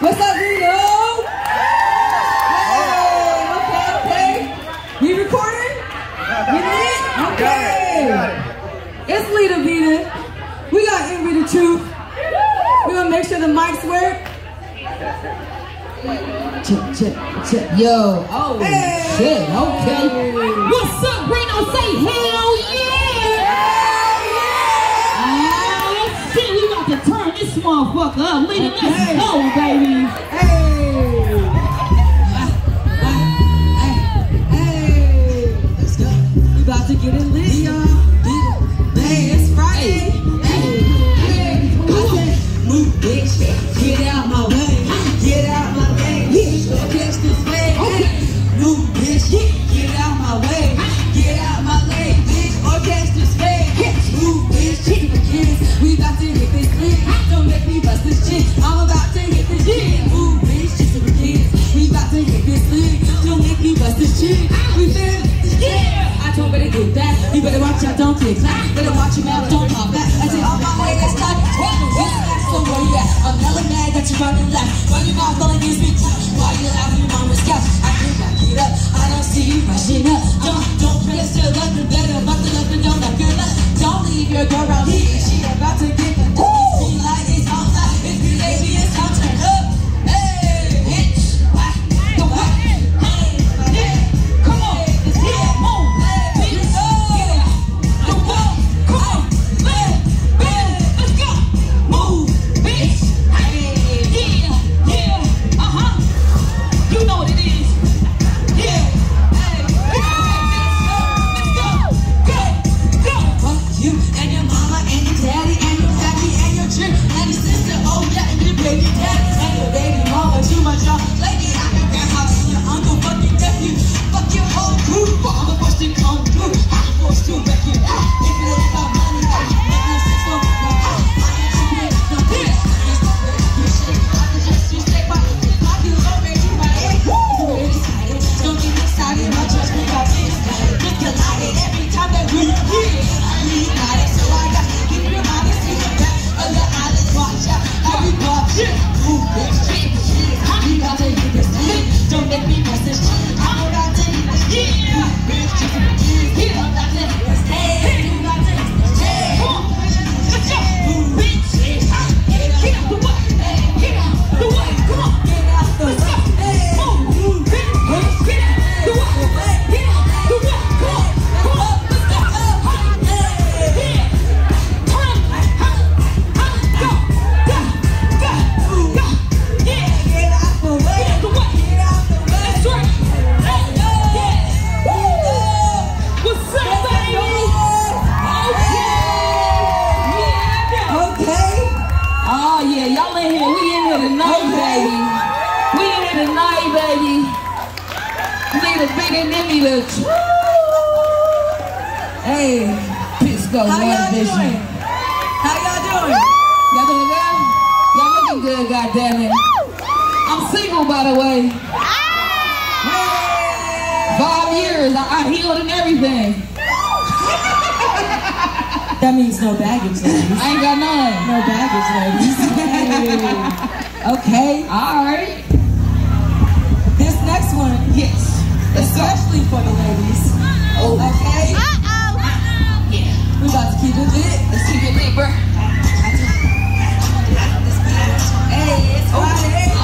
What's up, Vito? Hey, okay, okay. We recording? We lit? Okay. It's Leeta Beeta. We got Envy Da Truth. We're gonna make sure the mics work. Check, check, check. Yo, oh Hey. shit, okay. What's up, Reno? Say hell yeah! Oh shit, we about to turn this motherfucker up. Leeta, Okay. Get out my way. Get out my way, bitch. Or catch this way. Move, bitch. The kids. We about to hit this lit. Don't make me bust this shit. I'm about to hit this shit. Move, bitch. For kids. We about to hit this lit. Don't make me bust this shit. We hit this shit. I told to get that. You better watch out, don't. Better watch your mouth, don't pop back. I say, all my haters talk. So where you at? I'm hella mad that you're running left. Run your mouth all against me. You rushing up. Don't, don't press your luck. You better bustle up and don't knock your luck. Don't leave your girl around y'all in here. We in here tonight, baby. We in here tonight, baby. Need a big and Emmy to Hey, Pisco, y'all Vision. doing? How y'all doing? Y'all doing good? Y'all looking good, goddammit. I'm single, by the way. Ah! Five years, I, I healed and everything. That means no baggage, ladies. I ain't got none. No baggage, ladies. Hey. Okay. All right. This next one, Yes. Especially for the ladies. Oh. Okay. Uh oh. Yeah. We about to keep it lit. Let's keep it lit, bro. Hey. It's Friday.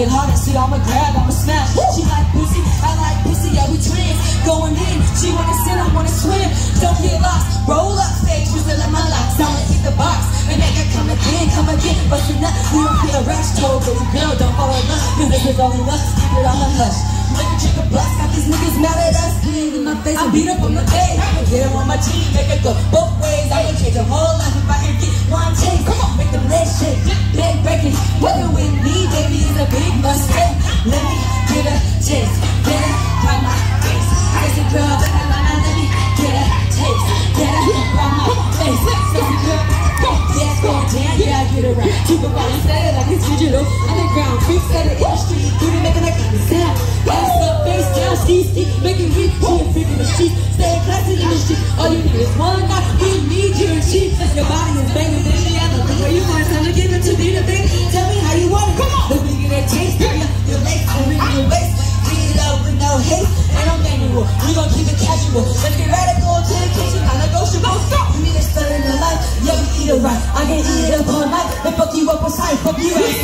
A little bit harder, I'ma grab, I'ma smash. She like pussy, I like pussy, yeah we twins. Going in, she wanna sit, I wanna swim. Don't get lost, roll up stage, we still in my locks. I'ma hit the box, and they can come again, come again. But you not, we don't get a rush, told baby girl, don't fall in love. Cause this is only us, keep it on the hush. A a bust, got these niggas mad at us. In my face, I beat up on the face. I'ma get her on my team, make it go both ways. I'ma change her whole life if I can get one taste. Come on, make them legs shake, leg breaking. Working with me, baby, is a big mistake. Let me get a taste, get it by my face. Girl, better learn how let me get pics that I keep on my face. Sexy girl, go, that going down, yeah, I get around. Keep it on set like it's digital. Underground, freaks out of industry, do the making that kind of sound. Ass up, face down, ski stick, making weak, you freaking the sheep. Stay classy in the street, all you need is one night. We need you in cheap. Your body is banging, baby, I love the way you want. Time to give it to me to think. Tell me how you want it. Come on, the bigger that chase, baby, your legs, the bigger your waist. Beat it up with no hate, ain't no manual. We gon' keep it casual. Let's get radical. outside from US.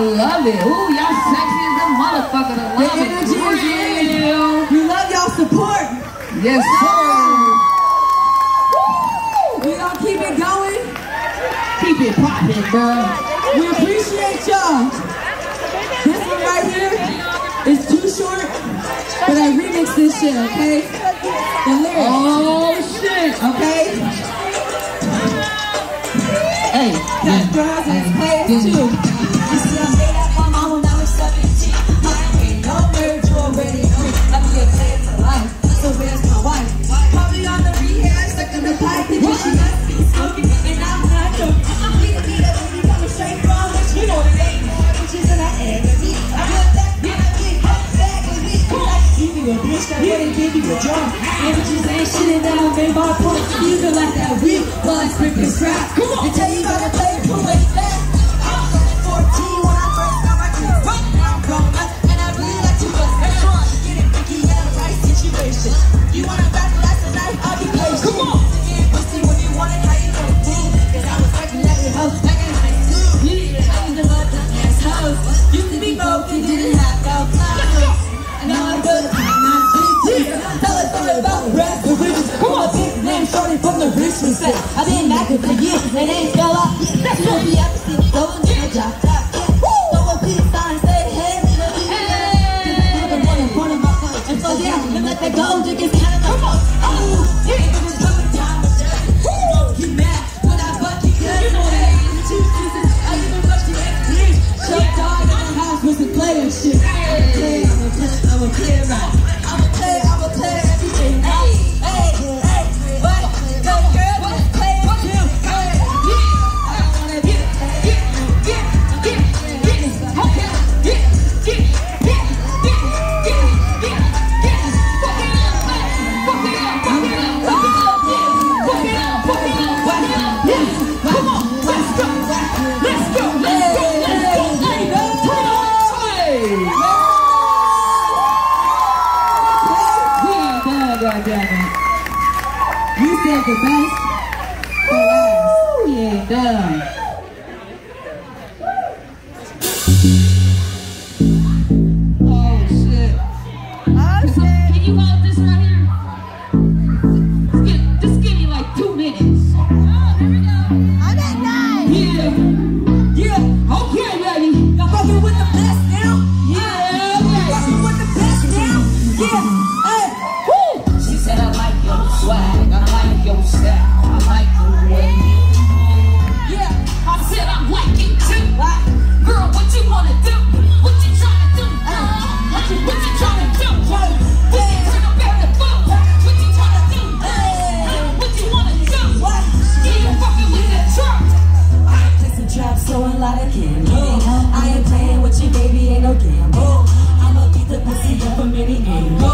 I love it. Ooh, y'all sexy as a motherfucker. I love the energy it. is. We love y'all support. Yes, sir. We gonna keep it going. Keep it popping, girl. We appreciate y'all. This one right here is too short, but I remixed this shit, okay? The lyrics. Oh, shit. Okay? Hey. Cut hey, hey, too. Everybody pump music like that. We was ripping scrap. Come on. God. You said the best for last. Yeah, done. again. I am playing with you, baby, ain't no gamble. I'ma beat the pussy up from any angle.